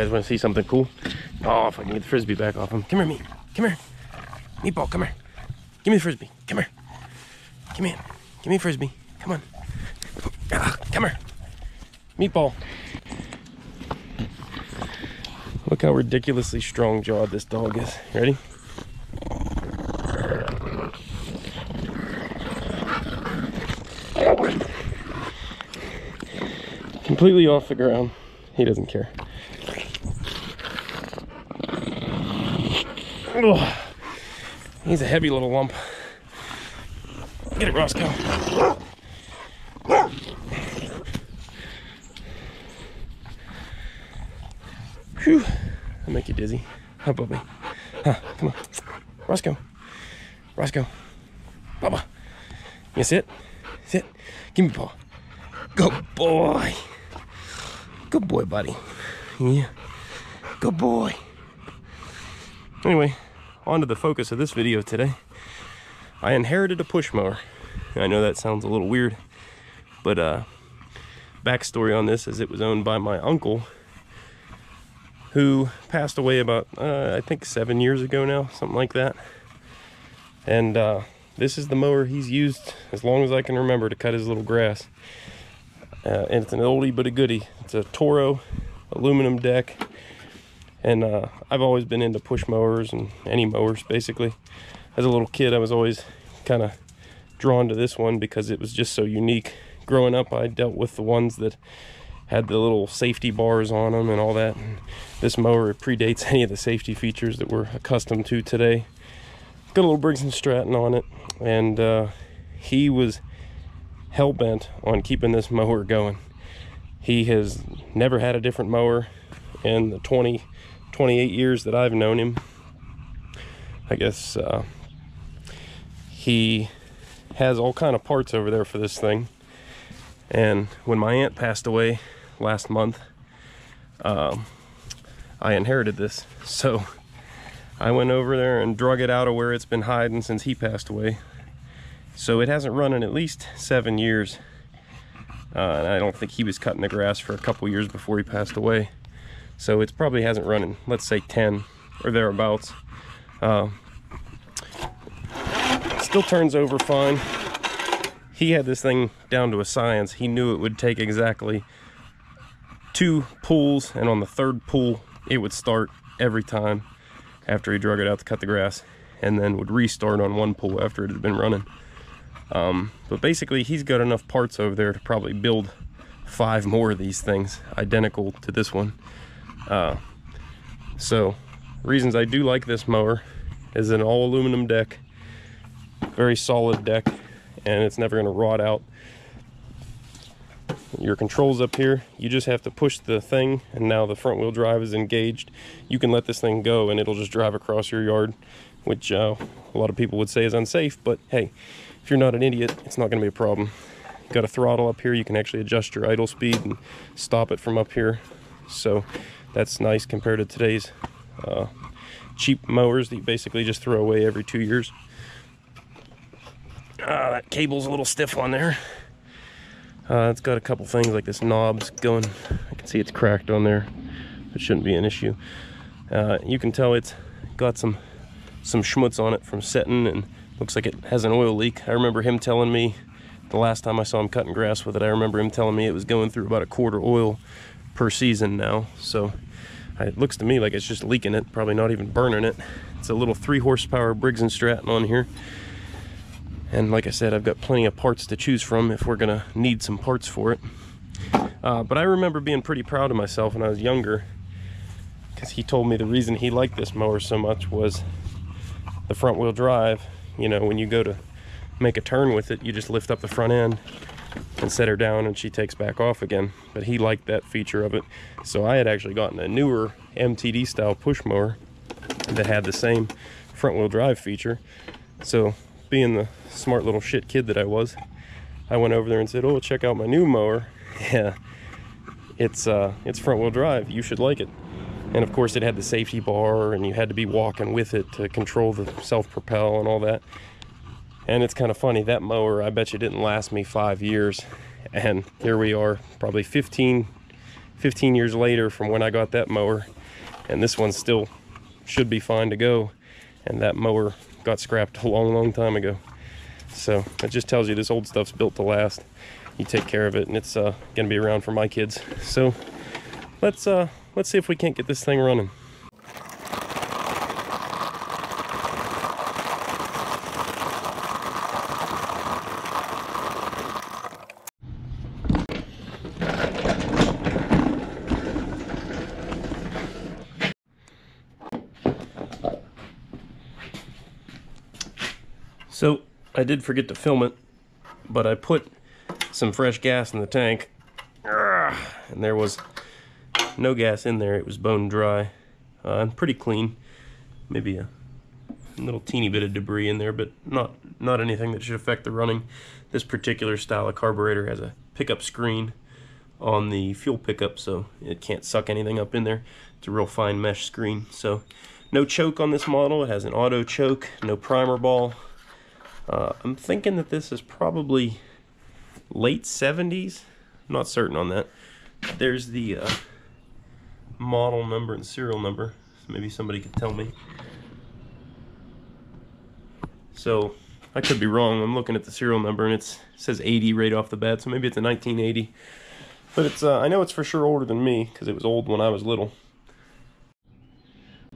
Guys want to see something cool? Oh, if I can get the frisbee back off him. Come here, meat. Come here. Meatball, come here. Give me the frisbee. Come here. Come here. Give me frisbee. Come on. Ah, come here. Meatball. Look how ridiculously strong jawed this dog is. Ready? Completely off the ground. He doesn't care. Ugh. He's a heavy little lump. Get it, Roscoe. Whew. I'll make you dizzy. Huh, Bubby? Huh, come on. Roscoe. Roscoe. Bubba. You sit? Sit. Give me paw. Good boy. Good boy, buddy. Yeah. Good boy. Anyway, on to the focus of this video today. I inherited a push mower. I know that sounds a little weird, but uh, backstory on this is it was owned by my uncle who passed away about, uh, I think seven years ago now, something like that. And uh, this is the mower he's used as long as I can remember to cut his little grass. Uh, and it's an oldie but a goodie. It's a Toro aluminum deck. And uh, I've always been into push mowers and any mowers basically. As a little kid, I was always kind of drawn to this one because it was just so unique. Growing up, I dealt with the ones that had the little safety bars on them and all that. And this mower predates any of the safety features that we're accustomed to today. Got a little Briggs & Stratton on it, and uh, he was hell-bent on keeping this mower going. He has never had a different mower in the 20, 28 years that I've known him. I guess uh, he has all kind of parts over there for this thing. And when my aunt passed away last month, um, I inherited this. So I went over there and drug it out of where it's been hiding since he passed away. So it hasn't run in at least seven years. Uh, and I don't think he was cutting the grass for a couple years before he passed away. So it probably hasn't run in, let's say 10 or thereabouts. Uh, still turns over fine. He had this thing down to a science. He knew it would take exactly two pulls, and on the third pull, it would start every time after he drug it out to cut the grass, and then would restart on one pull after it had been running. Um, but basically, he's got enough parts over there to probably build five more of these things identical to this one. Uh, so, reasons I do like this mower is an all aluminum deck, very solid deck, and it's never going to rot out. Your controls up here, you just have to push the thing, and now the front wheel drive is engaged. You can let this thing go, and it'll just drive across your yard, which uh, a lot of people would say is unsafe, but hey, if you're not an idiot, it's not going to be a problem. You got a throttle up here, you can actually adjust your idle speed and stop it from up here. So that's nice compared to today's uh, cheap mowers that you basically just throw away every two years. Ah, that cable's a little stiff on there. Uh, it's got a couple things like this knob's going. I can see it's cracked on there. It shouldn't be an issue. Uh, you can tell it's got some some schmutz on it from setting and looks like it has an oil leak. I remember him telling me the last time I saw him cutting grass with it, I remember him telling me it was going through about a quarter oil per season now. So it looks to me like it's just leaking it, probably not even burning it. It's a little three horsepower Briggs & Stratton on here. And like I said, I've got plenty of parts to choose from if we're gonna need some parts for it. Uh, but I remember being pretty proud of myself when I was younger because he told me the reason he liked this mower so much was the front wheel drive. You know, when you go to make a turn with it, you just lift up the front end and set her down and she takes back off again. But he liked that feature of it. So I had actually gotten a newer MTD style push mower that had the same front wheel drive feature. So being the smart little shit kid that I was, I went over there and said, "Oh, check out my new mower. Yeah, it's uh, it's front wheel drive. You should like it." And of course, it had the safety bar, and you had to be walking with it to control the self propel and all that. And it's kind of funny that mower. I bet you didn't last me five years, and here we are, probably 15, 15 years later from when I got that mower, and this one still should be fine to go. And that mower got scrapped a long, long time ago. So it just tells you this old stuff's built to last. You take care of it, and it's uh, gonna be around for my kids. So let's uh, let's see if we can't get this thing running. So I did forget to film it, but I put some fresh gas in the tank, and there was no gas in there. It was bone dry uh, and pretty clean. Maybe a little teeny bit of debris in there, but not not anything that should affect the running. This particular style of carburetor has a pickup screen on the fuel pickup, so it can't suck anything up in there. It's a real fine mesh screen. So no choke on this model. It has an auto choke, no primer ball. Uh, I'm thinking that this is probably late 70s. I'm not certain on that. There's the uh, model number and serial number. Maybe somebody could tell me. So I could be wrong. I'm looking at the serial number and it says 80 right off the bat. So maybe it's a 1980. But it's uh, I know it's for sure older than me because it was old when I was little.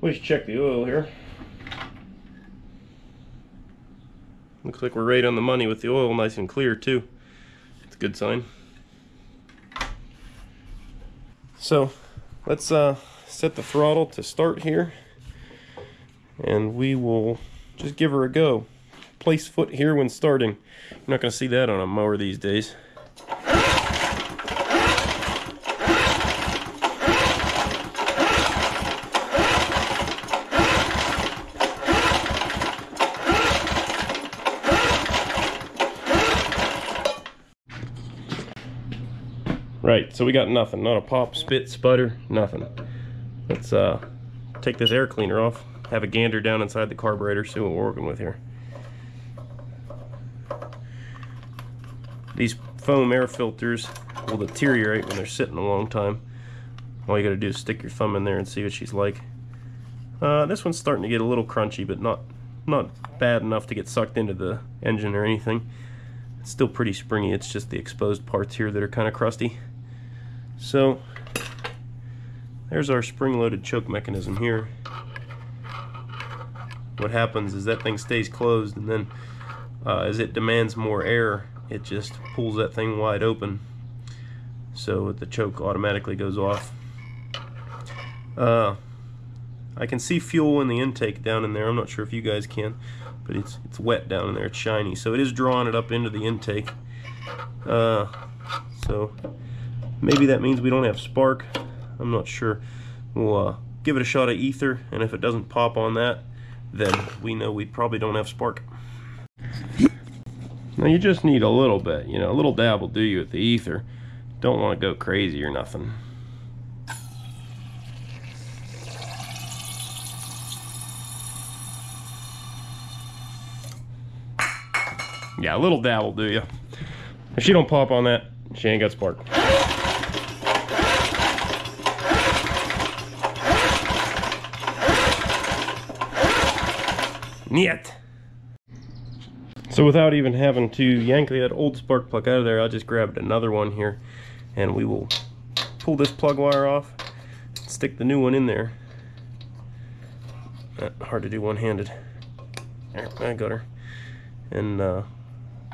Let's check the oil here. Looks like we're right on the money with the oil, nice and clear too. It's a good sign. So let's uh, set the throttle to start here and we will just give her a go. Place foot here when starting. You're not going to see that on a mower these days. So we got nothing. Not a pop, spit, sputter, nothing. Let's uh, take this air cleaner off, have a gander down inside the carburetor, see what we're working with here. These foam air filters will deteriorate when they're sitting a long time. All you gotta do is stick your thumb in there and see what she's like. Uh, this one's starting to get a little crunchy, but not not bad enough to get sucked into the engine or anything. It's still pretty springy, it's just the exposed parts here that are kind of crusty. So there's our spring-loaded choke mechanism here. What happens is that thing stays closed and then uh, as it demands more air it just pulls that thing wide open so the choke automatically goes off. Uh, I can see fuel in the intake down in there. I'm not sure if you guys can, but it's it's wet down in there. It's shiny, so it is drawing it up into the intake. Uh, so Maybe that means we don't have spark. I'm not sure. We'll uh, give it a shot of ether, and if it doesn't pop on that, then we know we probably don't have spark. Now you just need a little bit, you know, a little dab will do you with the ether. Don't want to go crazy or nothing. Yeah, a little dab will do you. If she don't pop on that, she ain't got spark. So without even having to yank that old spark plug out of there, I just grabbed another one here and we will pull this plug wire off, stick the new one in there. Uh, hard to do one-handed. There, I got her. And uh,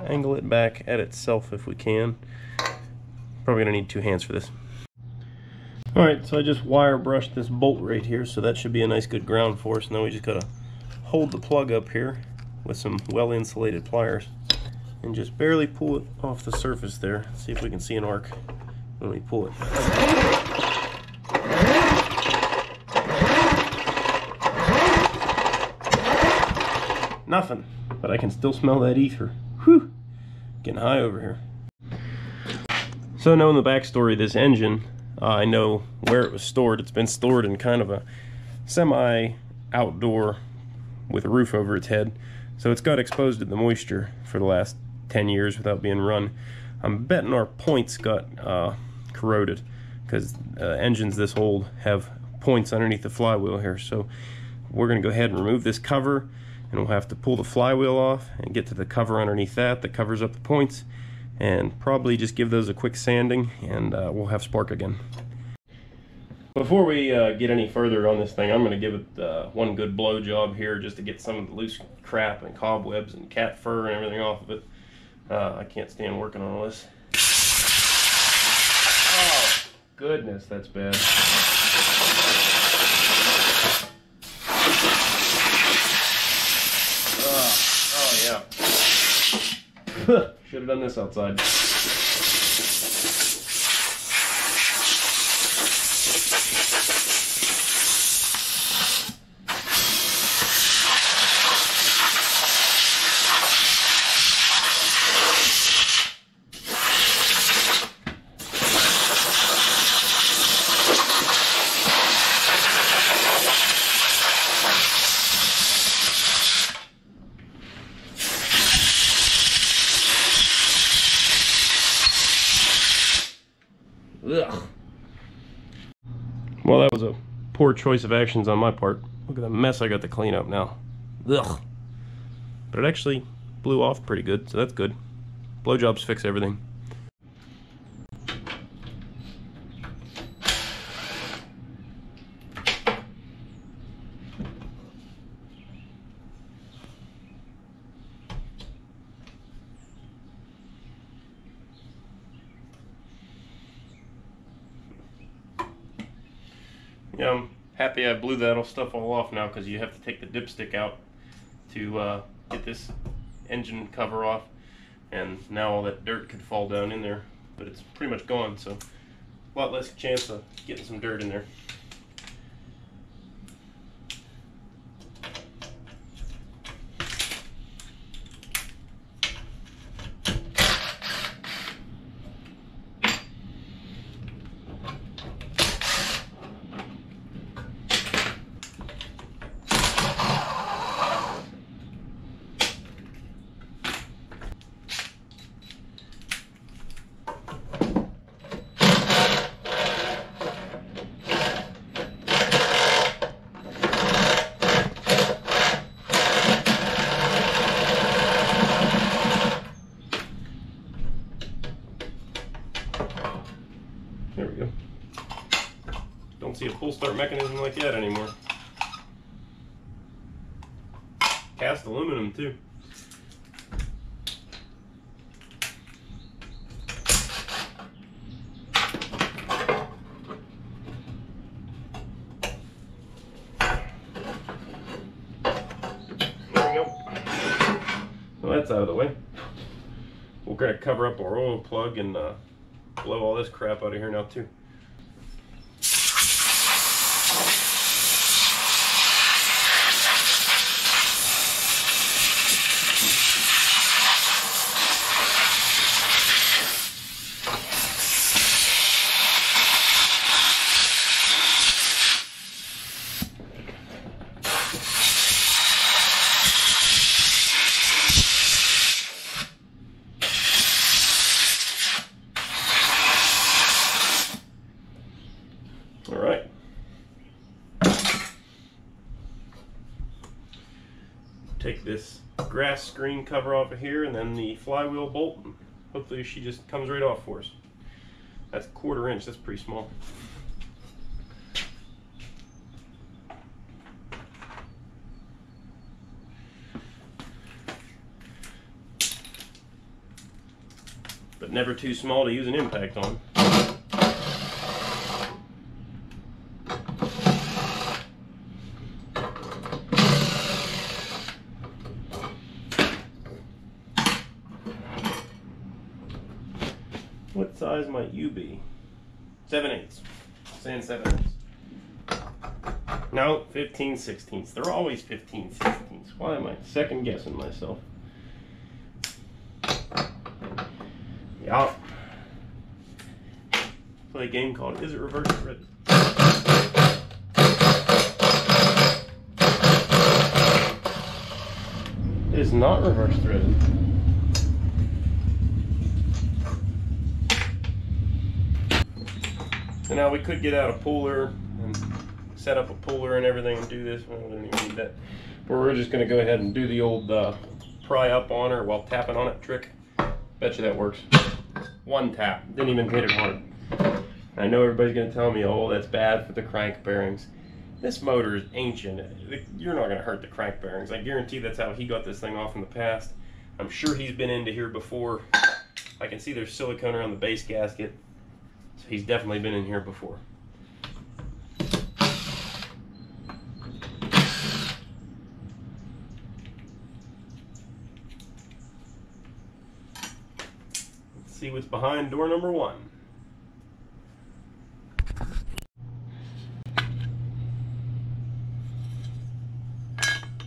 angle it back at itself if we can. Probably gonna need two hands for this. Alright, so I just wire brushed this bolt right here, so that should be a nice good ground force. Now we just gotta hold the plug up here with some well-insulated pliers and just barely pull it off the surface there. See if we can see an arc when we pull it. Nothing, but I can still smell that ether. Whew, getting high over here. So knowing the backstory of this engine, uh, I know where it was stored. It's been stored in kind of a semi-outdoor with a roof over its head. So it's got exposed to the moisture for the last 10 years without being run. I'm betting our points got uh, corroded because uh, engines this old have points underneath the flywheel here. So we're going to go ahead and remove this cover and we'll have to pull the flywheel off and get to the cover underneath that that covers up the points and probably just give those a quick sanding and uh, we'll have spark again. Before we uh, get any further on this thing, I'm going to give it uh, one good blow job here just to get some of the loose crap and cobwebs and cat fur and everything off of it. Uh, I can't stand working on all this. Oh, goodness, that's bad. Oh, oh yeah. Should have done this outside. Ugh. Well, that was a poor choice of actions on my part. Look at the mess I got to clean up now. Ugh. But it actually blew off pretty good, so that's good. Blowjobs fix everything. Yeah, I'm happy I blew that stuff all off now because you have to take the dipstick out to uh, get this engine cover off and now all that dirt could fall down in there but it's pretty much gone so a lot less chance of getting some dirt in there. There we go. Don't see a pull start mechanism like that anymore. Cast aluminum too. There we go. Well, that's out of the way. We're gonna cover up our oil plug and uh, blow all this crap out of here now too. All right. Take this grass screen cover off of here and then the flywheel bolt. Hopefully she just comes right off for us. That's quarter inch, that's pretty small. But never too small to use an impact on. Size might you be? Seven eighths. Saying seven eighths. No, 15 sixteenths. They're always 15 sixteenths. Why am I second guessing myself? Yeah. Play a game called Is It Reverse Threaded? It is not reverse threaded. So now we could get out a puller and set up a puller and everything and do this. We don't even need that. But we're just gonna go ahead and do the old uh, pry up on her while tapping on it trick. Bet you that works. One tap, didn't even hit it hard. I know everybody's gonna tell me, oh, that's bad for the crank bearings. This motor is ancient. You're not gonna hurt the crank bearings. I guarantee that's how he got this thing off in the past. I'm sure he's been into here before. I can see there's silicone around the base gasket. So he's definitely been in here before. Let's see what's behind door number one.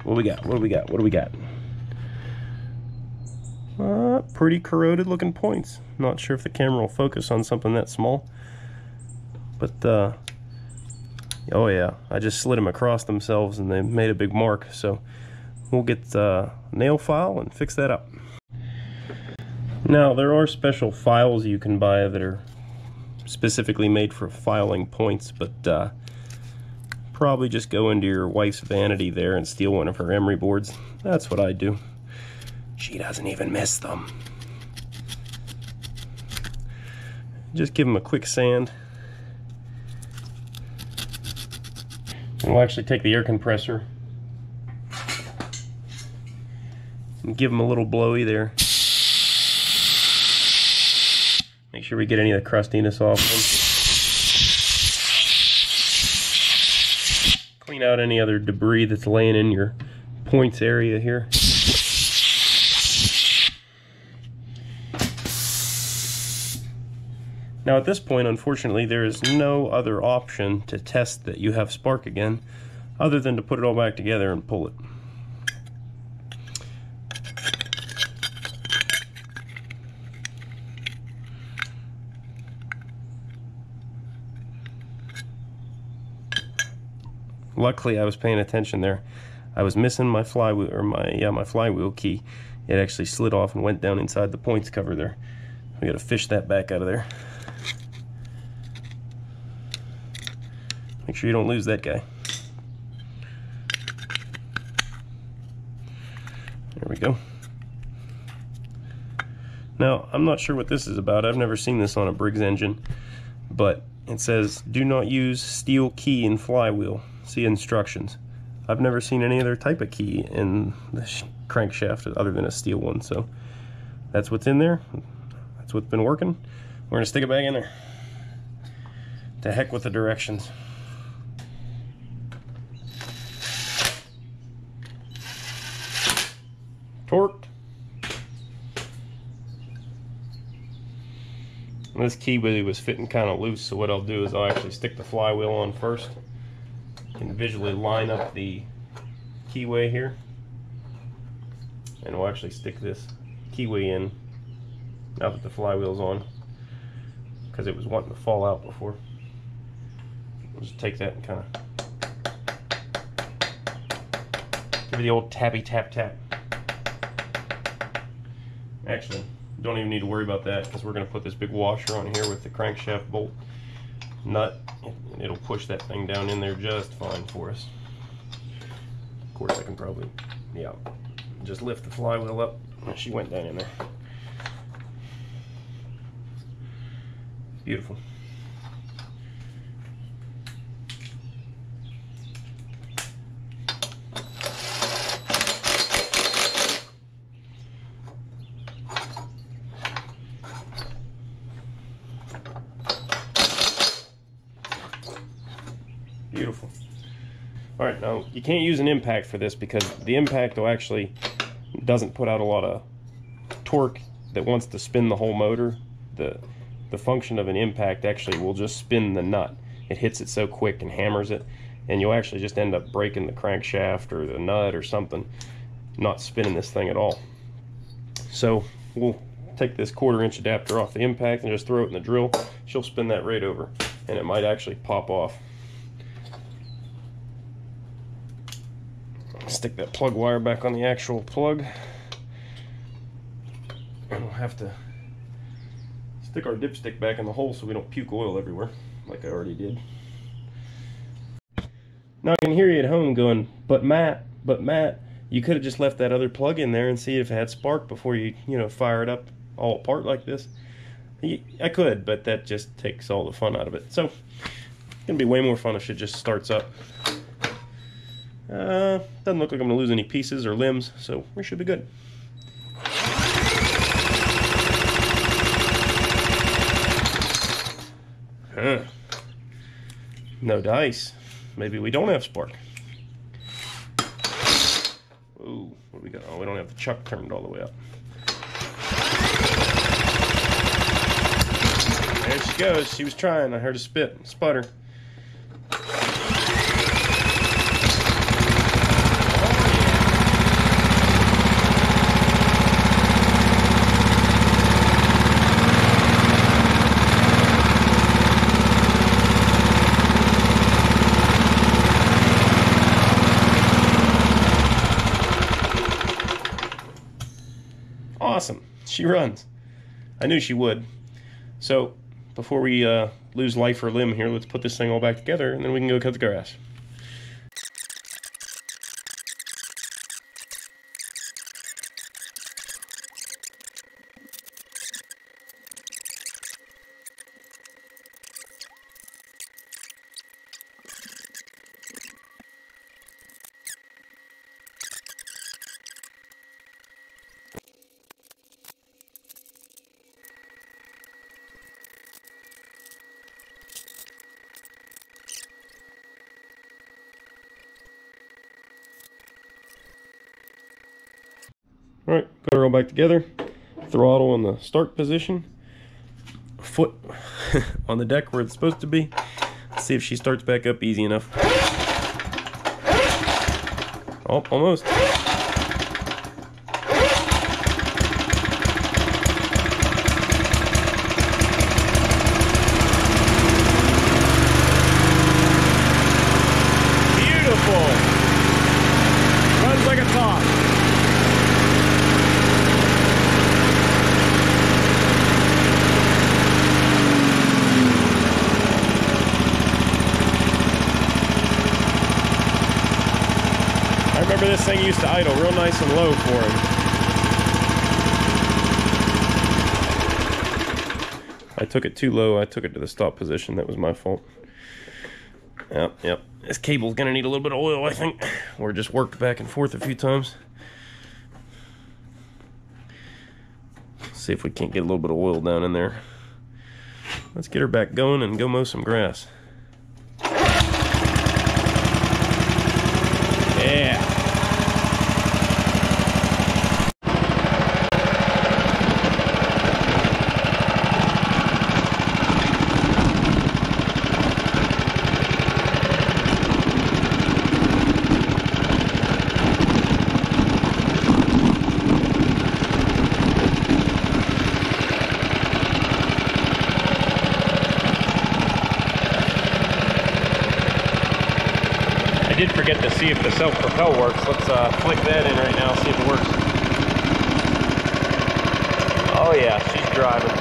What do we got? What do we got? What do we got? Pretty corroded looking points. Not sure if the camera will focus on something that small. But, uh, oh yeah, I just slid them across themselves and they made a big mark. So we'll get the nail file and fix that up. Now, there are special files you can buy that are specifically made for filing points, but uh, probably just go into your wife's vanity there and steal one of her emery boards. That's what I do. She doesn't even miss them. Just give them a quick sand. And we'll actually take the air compressor and give them a little blowy there. Make sure we get any of the crustiness off them. Clean out any other debris that's laying in your points area here. Now at this point, unfortunately, there is no other option to test that you have spark again, other than to put it all back together and pull it. Luckily, I was paying attention there. I was missing my flywheel, or my, yeah, my flywheel key. It actually slid off and went down inside the points cover there. We gotta fish that back out of there. Make sure you don't lose that guy. There we go. Now, I'm not sure what this is about. I've never seen this on a Briggs engine, but it says, do not use steel key in flywheel. See instructions. I've never seen any other type of key in the crankshaft other than a steel one, so that's what's in there. That's what's been working. We're gonna stick it back in there. To heck with the directions. Torqued. And this key was fitting kind of loose, so what I'll do is I'll actually stick the flywheel on first. Can visually line up the keyway here. And we'll actually stick this keyway in now that the flywheel's on because it was wanting to fall out before. We'll just take that and kind of give it the old tappy tap tap. Actually, don't even need to worry about that because we're going to put this big washer on here with the crankshaft bolt nut. And it'll push that thing down in there just fine for us. Of course, I can probably, yeah, just lift the flywheel up. She went down in there. Beautiful. Beautiful. All right, now you can't use an impact for this because the impact will actually doesn't put out a lot of torque that wants to spin the whole motor. The the function of an impact actually will just spin the nut. It hits it so quick and hammers it, and you'll actually just end up breaking the crankshaft or the nut or something, not spinning this thing at all. So we'll take this quarter inch adapter off the impact and just throw it in the drill. She'll spin that right over, and it might actually pop off. Stick that plug wire back on the actual plug. We'll have to stick our dipstick back in the hole so we don't puke oil everywhere. like I already did. Now I can hear you at home going, but Matt, but Matt, you could have just left that other plug in there and see if it had spark before you, you know, fire it up all apart like this. I could, but that just takes all the fun out of it. So, it's gonna be way more fun if it just starts up. Uh, doesn't look like I'm gonna lose any pieces or limbs, so we should be good. Huh. No dice. Maybe we don't have spark. Ooh, what do we got? Oh, we don't have the chuck turned all the way up. There she goes. She was trying. I heard a spit, sputter. She runs. I knew she would. So before we uh, lose life or limb here, let's put this thing all back together and then we can go cut the grass. Back together. Throttle in the start position. Foot on the deck where it's supposed to be. Let's see if she starts back up easy enough. Oh, almost. Beautiful. Runs like a top. I remember this thing used to idle real nice and low for him. I took it too low. I took it to the stop position. That was my fault. Yep, yep. This cable's gonna need a little bit of oil, I think. Or just worked back and forth a few times. See if we can't get a little bit of oil down in there. Let's get her back going and go mow some grass. Yeah. I did forget to see if the self-propel works. Let's uh, flick that in right now, see if it works. Oh yeah, she's driving.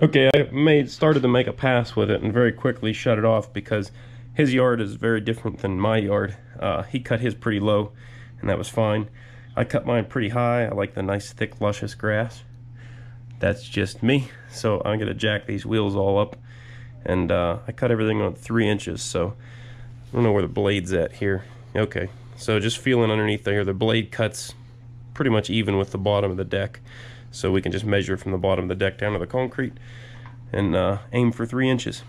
Okay, I made started to make a pass with it and very quickly shut it off because his yard is very different than my yard. Uh, he cut his pretty low, and that was fine. I cut mine pretty high. I like the nice, thick, luscious grass. That's just me. So I'm gonna jack these wheels all up, and uh, I cut everything on three inches. So I don't know where the blade's at here. Okay, so just feeling underneath there, the blade cuts pretty much even with the bottom of the deck so we can just measure from the bottom of the deck down to the concrete and uh, aim for three inches.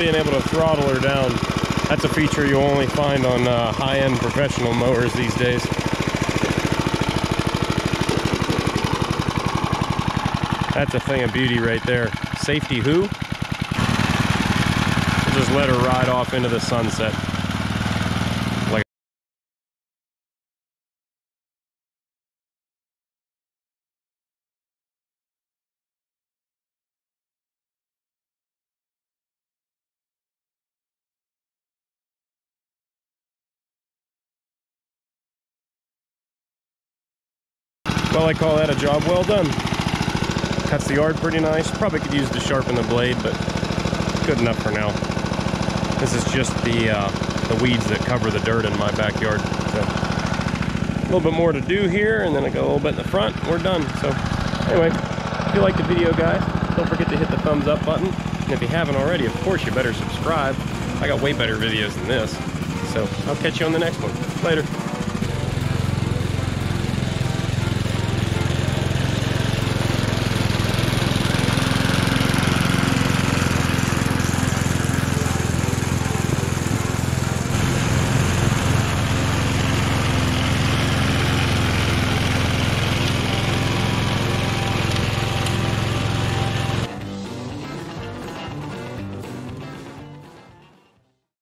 Being able to throttle her down. That's a feature you'll only find on uh, high-end professional mowers these days. That's a thing of beauty right there. Safety who? Just let her ride off into the sunset. I call that a job well done. Cuts the yard pretty nice. Probably could use to sharpen the blade, but good enough for now. This is just the uh, the weeds that cover the dirt in my backyard. So a little bit more to do here, and then I go a little bit in the front. We're done. So anyway, if you like the video, guys, don't forget to hit the thumbs up button. And if you haven't already, of course, you better subscribe. I got way better videos than this. So I'll catch you on the next one. Later.